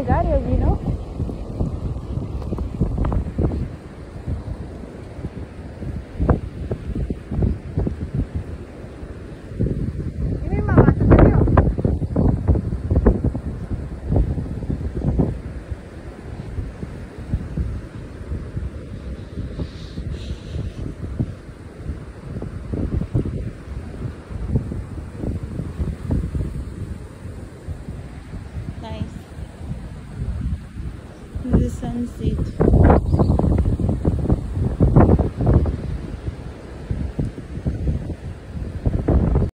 plegaria allí, ¿no? sunset.